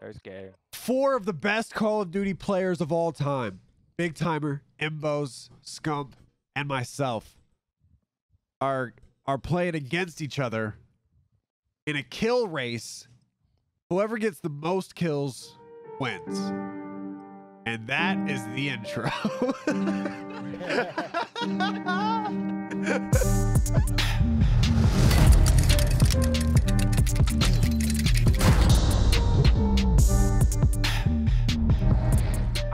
There's gay. Four of the best Call of Duty players of all time BigTymeR, Imbos, Scump, and myself are are playing against each other in a kill race. Whoever gets the most kills wins. And that is the intro.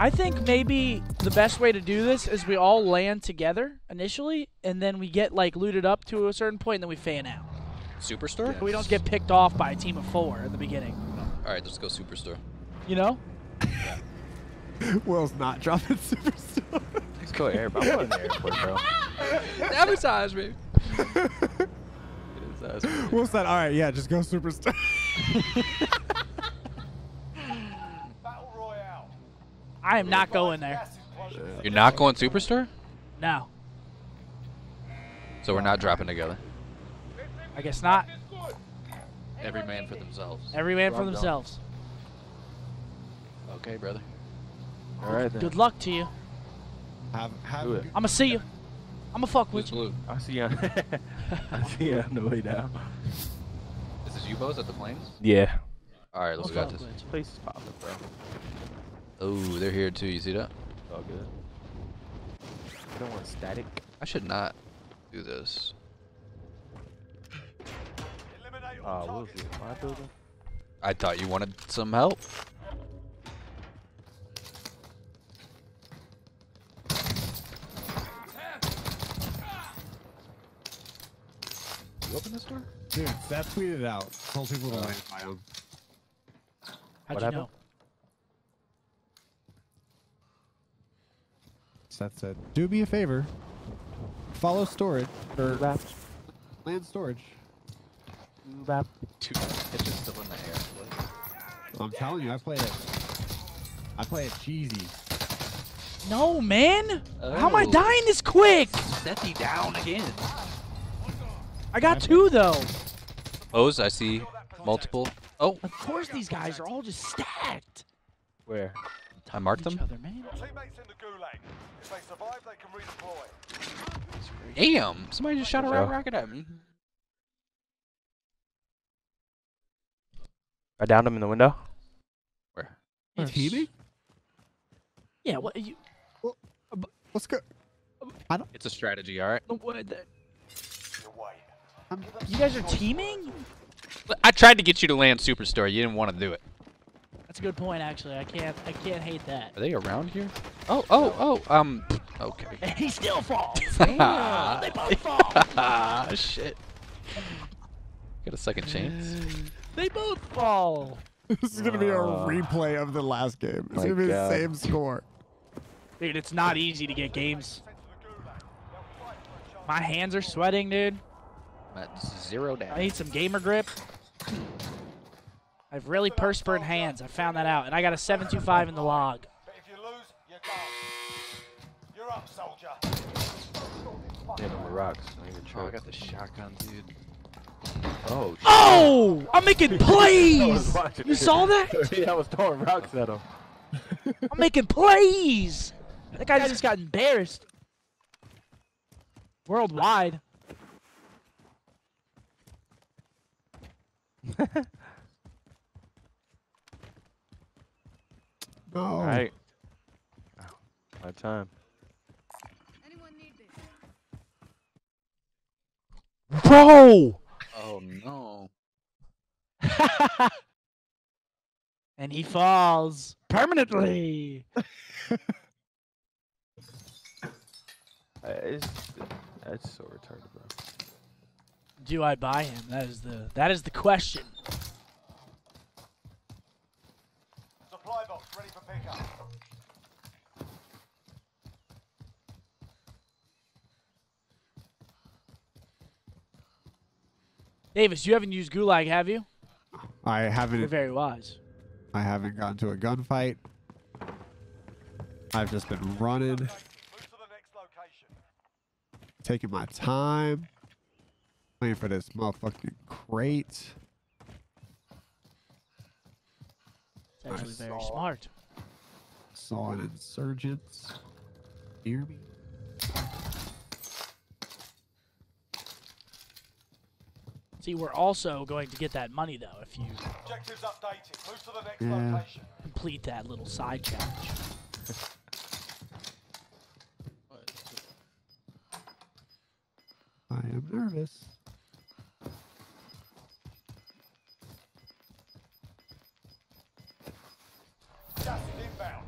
I think maybe the best way to do this is we all land together initially, and then we get like looted up to a certain point, and then we fan out. Superstore? So we don't get picked off by a team of four in the beginning. All right, let's go Superstore. You know? Will's not dropping Superstore. Let's go airport. I'm going to the airport, bro. Advertise me. It is us. Will said, all right, yeah, just go Superstore. I am not going there. You're not going Superstore? No, So we're not dropping together. I guess not. Every man for themselves. Every man for themselves. Okay, brother. All right then. Good luck to you. have, have I'ma see you. I'ma fuck Who's with you. I'll see you I'll see you on the way down. Is this U-boats at the planes? Yeah. All right, let's I'll go. fuck This. with. Place is popping, bro. Oh, they're here too. You see that? It's all good. I don't want static. I should not do this. Uh, what was it? My building? I thought you wanted some help. You open this door? Dude, that tweeted out. Told people to land by. How'd What you happened? know? Seth said, do me a favor. Follow storage. Or Bap. land storage. Bap. Dude, it's just still in the air. I'm telling you, I play it. I play it cheesy. No, man. How am I Oh. dying this quick? Set you down again. I got two though. O's, I see multiple. Oh, Of course, these guys are all just stacked. Where? I marked Each them. other, man. Teammates in the gulag. If they survive, they can redeploy. Damn! Somebody just shot a Good rocket at me. I downed him in the window. Where? You teaming? Yeah. What you? Let's go. I don't... It's a strategy, all right. What? the- Your way. You guys are teaming? I tried to get you to land Superstore. You didn't want to do it. That's a good point, actually. I can't. I can't hate that. Are they around here? Oh, oh, oh. Um. Okay. And he still falls. Ah, they both fall. ah, shit. Got a second chance. They both fall. this is gonna be a Uh, replay of the last game. It's my gonna be God. the same score. Dude, it's not easy to get games. My hands are sweating, dude. I'm at zero I need some gamer grip. I have really perspirant hands. I found that out, and I got a 725 in the log. But if you lose, you're gone. You're up, soldier. Hit him with rocks. Not even Oh, I got the shotgun, dude. Oh, oh I'm making plays! You saw that? yeah, I was throwing rocks at him. I'm making plays! That guy just got embarrassed. Worldwide. No. All right. My time. Anyone need this? Bro! Oh no. and he falls permanently. It's, that's so retarded, bro. Do I buy him? That is the that is the question. Supply box ready for pickup. Davis, you haven't used Gulag, have you? I haven't. You're very wise. I haven't gotten to a gunfight. I've just been running, Move to the next location. taking my time, playing for this motherfucking crate. It's actually I very saw- smart. Saw an insurgent near me. See, we're also going to get that money though if you Objectives updated. Move to the next Yeah. location. complete that little side challenge. I am nervous. Gas is inbound.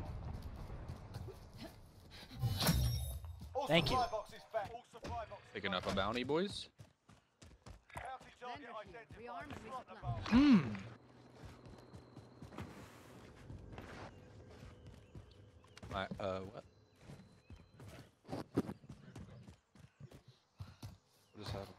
All Thank you. supply boxes back. All supply boxes Picking up a bounty, boys. Bounty target Vendor here. identified. Rearm and Front the resupply. bow. Hmm. My, uh, what? What just happened?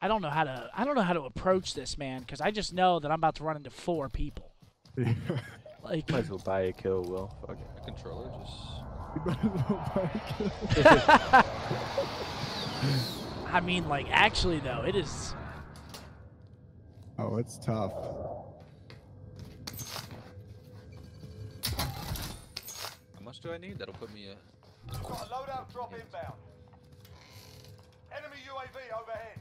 I don't know how to I don't know how to approach this man because I just know that I'm about to run into four people. Like Might as well buy a kill, Will. Fuck it. The controller just. I mean like actually though it is oh, it's tough. How much do I need? That'll put me uh, a. Got a loadout drop inbound. Enemy UAV overhead.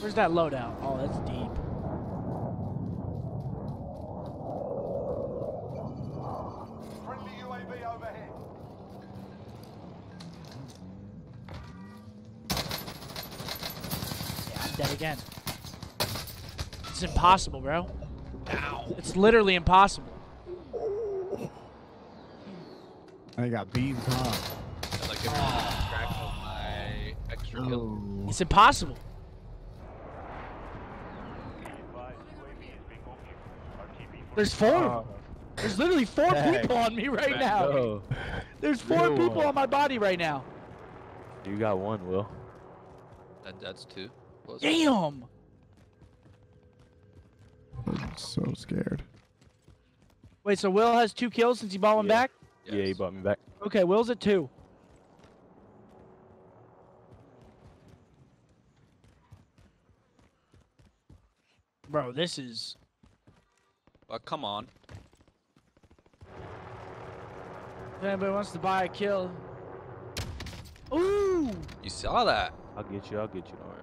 where's that loadout? Oh that's deep. Impossible, bro. It's literally impossible. I got beans, huh? Like give me a my extra kill. Oh. It's impossible. There's four. Oh, There's literally four Heck. people on me right now. no. There's four Real people one. on my body right now. You got one, Will. That, that's two. Plus. Damn. I'm so scared. Wait, so Will has two kills since he bought one Yeah. back? Yeah, he bought me back. Okay, Will's at two. Bro, this is Uh, come on. if anybody wants to buy a kill. Ooh! You saw that. I'll get you. I'll get you. Don't worry.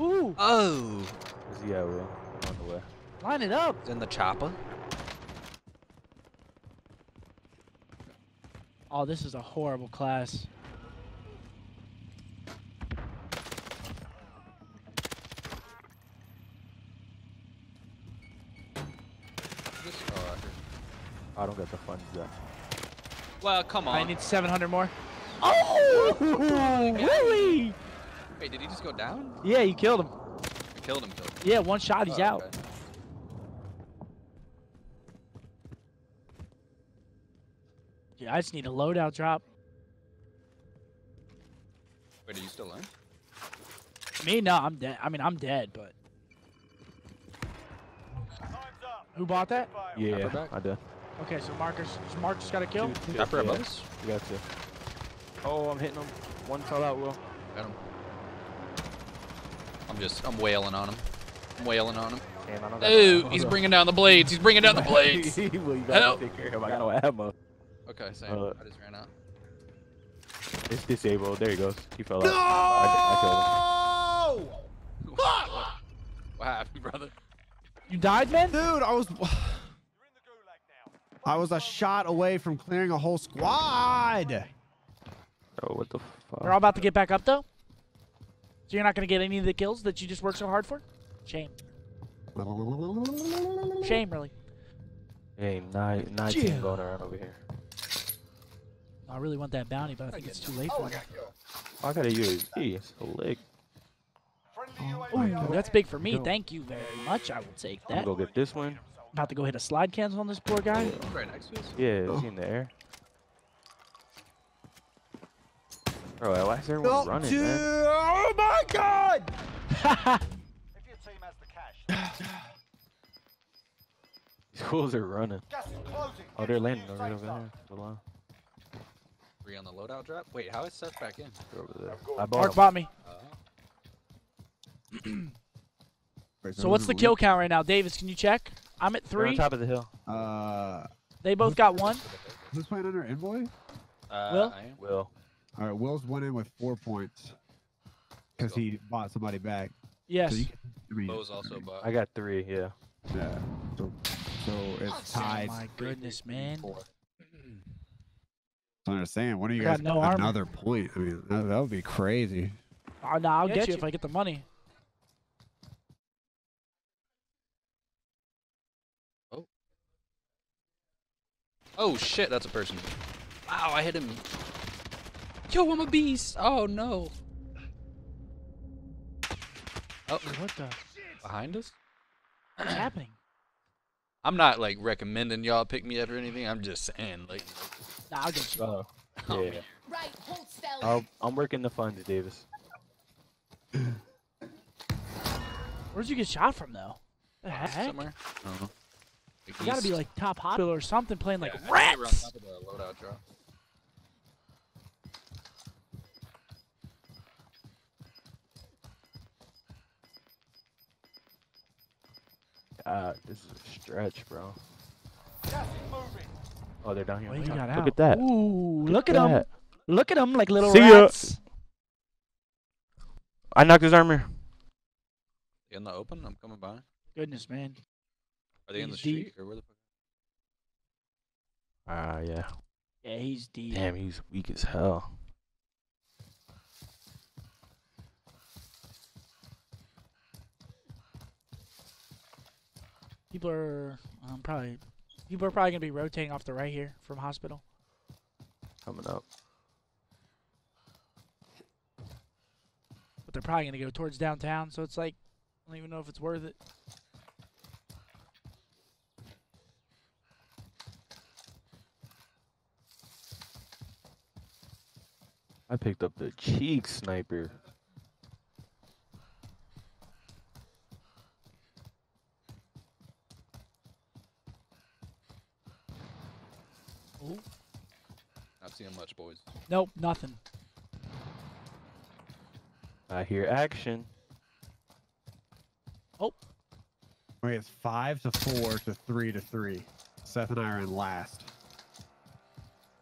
Ooh! Oh. Where's he at, Will? On the way. Line it up. It's in the chopper. Oh, this is a horrible class. Oh, I don't got the funds though. Well, come on. I need 700 more. Oh! Really? Wait, did he just go down? Yeah, you killed him. I killed him. Killed him. Yeah, one shot, he's Oh, out. okay. Yeah, I just need a loadout drop. Wait, are you still in? Me, no, I'm dead. I mean, I'm dead, but who bought that? Fail. Yeah. I did. Okay, so Marcus, Marcus got a kill. Two- two- Chopper yeah, above us? You got to. Oh, I'm hitting him. One fell out, Will. Got him. I'm just, I'm wailing on him. I'm wailing on him. Damn, I don't got Ooh, he's ammo. bringing down the blades. He's bringing down the blades. well, you gotta Help. take care of him. I got no ammo. Okay, same. Uh, I just ran out. It's disabled. There he goes. He fell out. I, I killed him. No! What happened, brother? You died, man? Dude, I was You're in the gulag now. I was a shot away from clearing a whole squad. Oh, what the fuck? We're all about to get back up, though. So you're not gonna get any of the kills that you just worked so hard for? Shame. Shame, really. Hey, nine, 19 Yeah. going around over here. I really want that bounty, but I think it's too late for me. Oh, I got a UAV. It's a lick. Friendly UAV Ooh, overhead. that's big for me. Go. Thank you very much. I will take that. I'm that. gonna go get this one. About to go hit a slide cancel on this poor guy. Right next to us. Yeah, is he in the air? Bro, why is everyone running, man? Oh my god! If your team has the cash, Schools are running. Gas is closing. Oh, they're Get to landing the right over there. The line. Three on the loadout drop. Wait, how is Seth back in? They're over there. I bought Mark 'em. bought me. Uh, Wait, So what's the kill count right now, Davis? Can you check? I'm at They're on top of the hill. Uh, They both got one. who's playing under Envoy? uh, Will? I am. Will. All right, Will's went in with four points because he bought somebody back. Yes. So you, I mean, Bo's also bought. I got three. Yeah. yeah. So, so it's Oh tied. my goodness, man. So I'm just saying, one of you I got guys no got armor. another point. I mean, that, that would be crazy. Uh, oh, no, I'll Get get you you. if I get the money. Oh, oh shit, that's a person. Wow, I hit him. Yo, I'm a beast. Oh no. Oh, What the? behind us? What's happening? I'm not like recommending y'all pick me up or anything. I'm just saying, like, Nah, I'll get you. Oh. Oh, Yeah. Right, hold stealth. I'll, I'm working the funds, Davis. Where'd you get shot from, though? The heck? somewhere. I don't know. You gotta be like top hospital or something, playing like Yeah, I think they were on rats. top of the loadout drop. Uh, this is a stretch, bro. Gas is moving. Oh, they're down here. What on you top. got Look out? at that. Ooh, Look look at at them. Look at them like little See ya. rats. I knocked his armor. They in the open? I'm coming by. Goodness, man. Are they in the He's deep. street or where the fuck? Ah, yeah. Yeah, he's deep. Damn, he's weak as hell. People are um, probably people are probably gonna be rotating off the right here from hospital. Coming up. But they're probably gonna go towards downtown, so it's like I don't even know if it's worth it. I picked up the cheek sniper. Not seeing much, boys. Nope, nothing. I hear action. Oh. Wait, it's five to four to three to three. Seth and I are in last.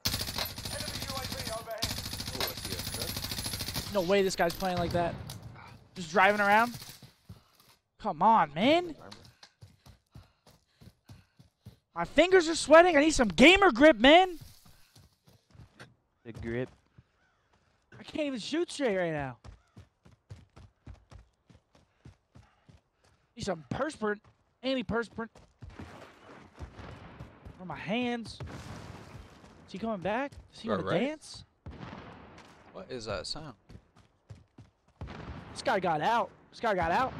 Enemy UAV overhead. Oh, I see a truck. No way this guy's playing like that. Just driving around. Come on, man. My fingers are sweating. I need some gamer grip, man. The grip. I can't even shoot straight right now. Need some perspirant, anti-perspirant. For my hands. Is he coming back? Is he Right, gonna right. dance? What is that sound? This guy got out. This guy got out.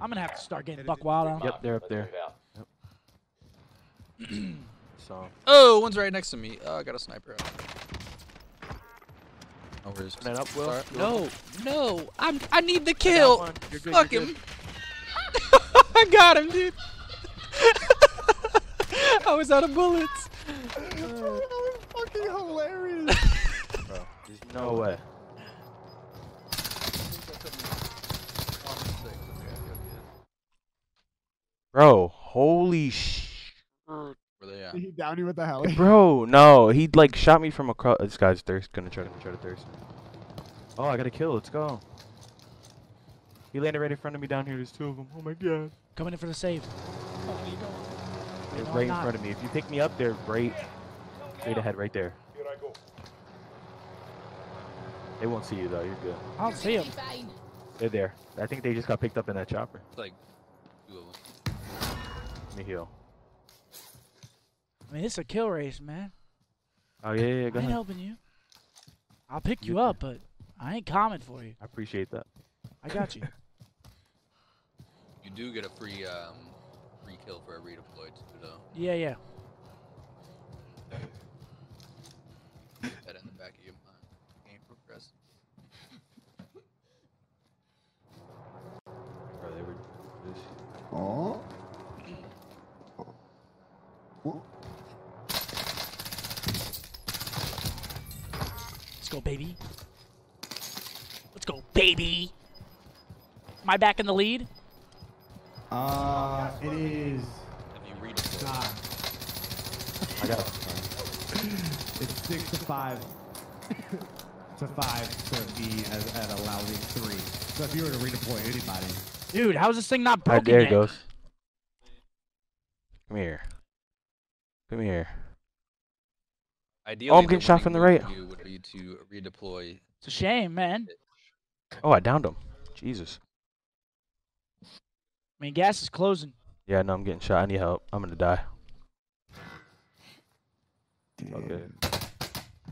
I'm gonna have to start getting buck wild on. Yep, they're up there. Yep. so Oh, one's right next to me. Oh, I got a sniper. out. Oh, where's Turn that up, Will. Sorry. Will. No, no, I'm. I need the kill. good, Fuck him. I got him, dude. I was out of bullets. fucking hilarious. Bro, there's no way. Bro, holy sh. Where they at? he down you with the heli. Bro, no, he like shot me from across. This guy's thirst. Gonna try to try to thirst. Oh, I got a kill. Let's go. He landed right in front of me down here. There's two of them. Oh my god. Coming in for the save. They're No, right in front of me. If you pick me up, they're right, straight ahead, right there. Here I go. They won't see you though. You're good. I don't see him. They're there. I think they just got picked up in that chopper. It's like two of them. Let me heal. I mean, this is a kill race, man. Oh yeah, yeah. yeah, Go I ain't ahead. helping you. I'll pick you You're up, but I ain't coming for you. I appreciate that. I got you. You do get a free um free kill for a redeployed too, though. yeah, yeah. That in the back of your mind. Game progress. Bro, they were Let's go, baby. Let's go, baby. Am I back in the lead? Uh, it is Have you redeployed? not. I got it. It's six to five. to five to me as at a lousy three. So if you were to redeploy anybody, Dude, how's this thing not All right, broken there yet? it goes. Come here. Come here. Ideally, oh, I'm getting shot from the right. move for You would be to redeploy. It's a shame, man. Oh, I downed him. Jesus. I mean, gas is closing. Yeah, no, I'm getting shot. I need help. I'm gonna die. Okay.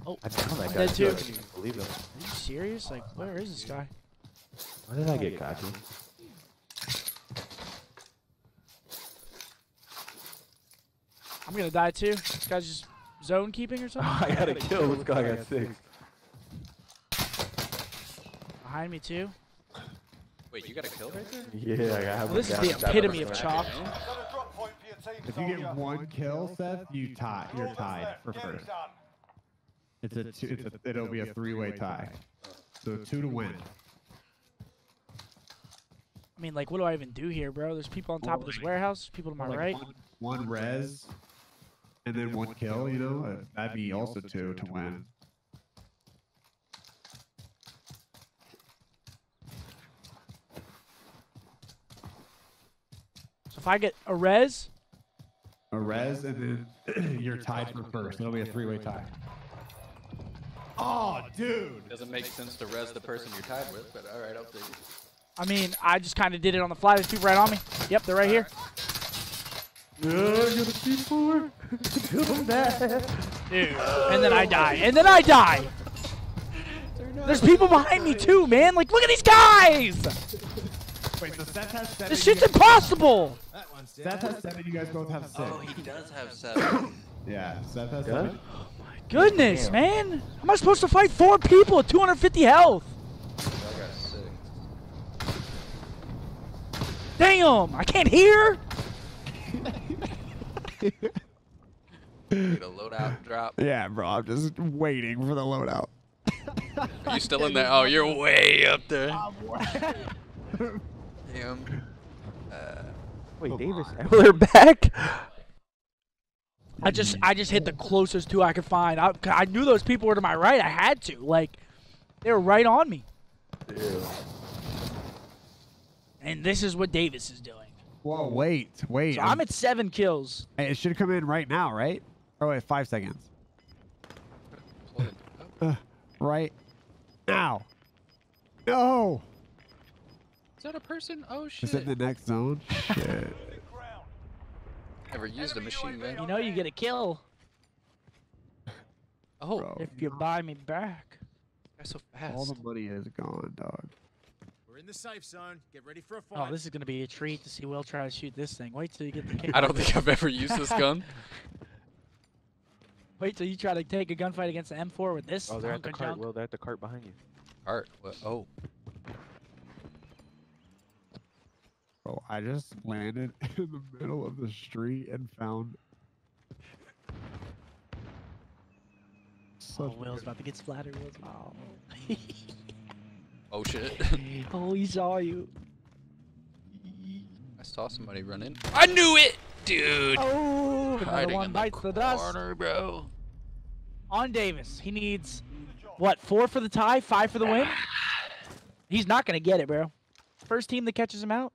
Oh, I downed that guy too. I too. can't even believe it. Are you serious? Like, where is this guy? Why did I get cocky? I'm gonna die too. This guy's just zone keeping or something. I got a kill. This guy. I got six. Behind me too. Wait, you got a kill right there? Yeah, I have Well, this is the epitome of chalk. Got a drop point for your team, if you get one kill, Seth, you tie. You're tied for first. It's a two. It's a, it'll be a three-way tie. So two to win. I mean, like, what do I even do here, bro? There's people on top of this warehouse. People to my Like right. One, one res, and then one kill. You know, uh, that'd be also two to win. So if I get a res, A res, and then you're tied for first. It'll be a three-way tie. Oh, dude. Doesn't make sense to res the person you're tied with, but all right, I'll take it. I mean, I just kind of did it on the fly. There's people right on me. Yep, they're right here. Dude, and then I die. And then I die. There's people behind me too, man. Like, look at these guys. Wait, so Seth has seven. This you shit's guys- impossible. Seth has seven. You guys both have six. Oh, he does have seven. Yeah, Seth has Good. seven. Oh goodness, man. How am I supposed to fight four people at 250 health? I got six. Damn, I can't hear. Need a loadout drop. Yeah, bro. I'm just waiting for the loadout. Are you still in there? Oh, you're way up there. Damn. Uh, Wait, Davis Eckler back? I just I just hit the closest two I could find. I, I knew those people were to my right. I had to. Like, they were right on me. And this is what Davis is doing. Whoa, wait, wait. So I'm at seven kills. It should come in right now, right? Oh wait, five seconds. plug it up. Uh, right now. No. Is that a person? Oh shit. Is shit. it the next zone? Shit. Never used a machine gun. You know you get a kill Oh, Bro. if you buy me back. that's so fast. All the money is gone, dog. We're in the safe zone. Get ready for a oh, fight. Oh, this is gonna be a treat to see Will try to shoot this thing. Wait till you get the kick. I don't think I've ever used this gun. Wait till you try to take a gunfight against the M4 with this. Oh, they're at the cart. junk. Will, they're at the cart behind you. Art. What? Oh. Bro, I just landed in the middle of the street and found. Oh, Such Will's about to get splattered. Will's oh. Oh shit. oh, he saw you. I saw somebody run in. I knew it, dude. Oh, Hiding one in bites the the dust. corner, bro. On Davis, he needs what? Four for the tie, five for the win. He's not gonna get it, bro. First team that catches him out,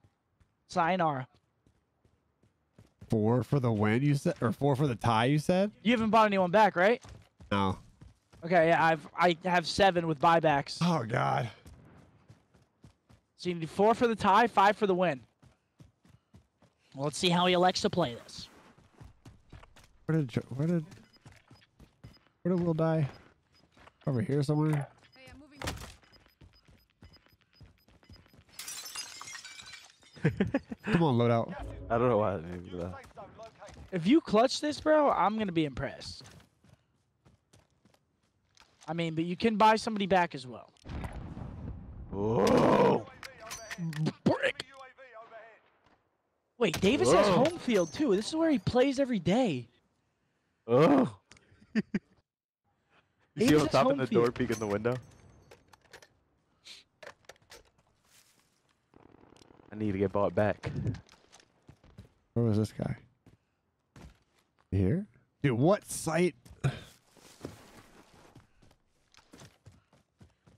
sayonara. four for the win. You said, or four for the tie. You said. You haven't bought anyone back, right? No. Okay, yeah, I've I have seven with buybacks. Oh God. So you need four for the tie, five for the win. Well, let's see how he elects to play this. Where did Jo- where did where did Will die? Over here somewhere. Oh, hey, I'm moving. Come on, loadout. I don't know why. Maybe that. Safe zone located. If you clutch this, bro, I'm gonna be impressed. I mean, but you can buy somebody back as well. Whoa! UAV overhead. Brick. Wait, Davis has home field too. This is where he plays every day. Oh. you see him on is top in home the door, field. peek in the window? I need to get bought back. Where was this guy? Here? Dude, what site?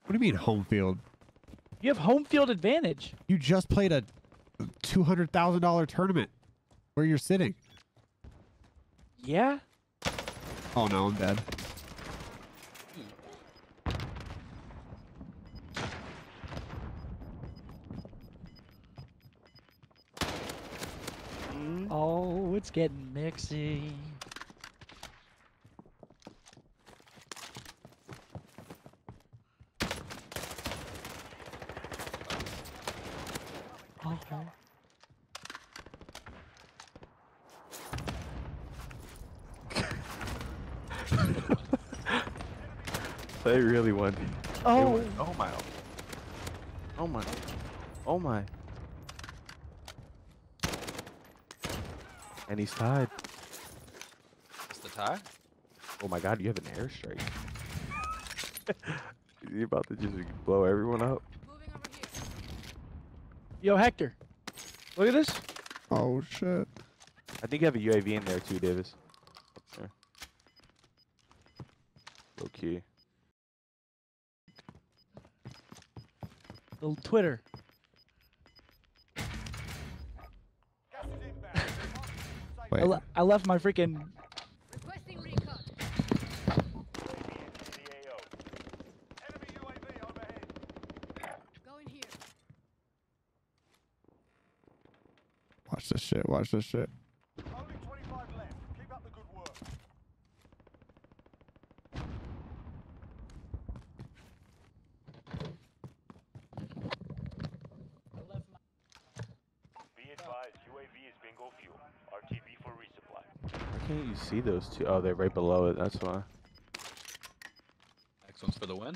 What do you mean home field? You have home field advantage. You just played a two hundred thousand dollar tournament where you're sitting. Yeah. Oh no, I'm dead. Oh, it's getting mixy. Oh. They really won. Oh. won. Oh my. Oh my. Oh my. And he's tied. It's the tie? Oh my god, you have an airstrike. You're about to just blow everyone up. Moving over here. Yo, Hector. Look at this. Oh shit. I think you have a UAV in there too, Davis. Up there. Low key. The Twitter. Gas is inbound. Safe I, Wait. le- I left my freaking. Requesting recon. Enemy UAV overhead. Going here. Watch this shit. Watch this shit. Only 25 left. Keep up the good work. Be advised, UAV is bingo fuel. RTV for resupply. Why can't you see those two? Oh, they're right below it. That's why. Next one's for the win.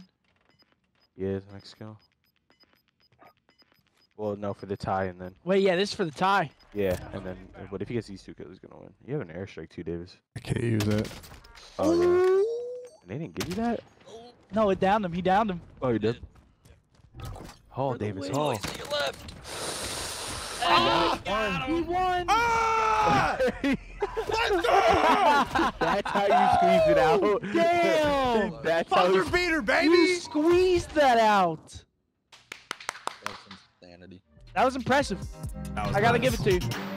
Yeah, it's Mexico. Well, no, for the tie, and then Wait, yeah, this is for the tie. yeah, and then what if he gets these two kills? He's gonna win. You have an airstrike too, Davis. I can't use it. Oh yeah. And they didn't give you that? No, it downed him. He downed him. Oh, you did. Hall, For the Davis, win. Hall. Oh, to your ah! ah! ah! Left. He won. That's how you squeeze it out. Damn. That's how you beater, You squeezed that out. That's insanity. That was impressive. I gotta give it to you.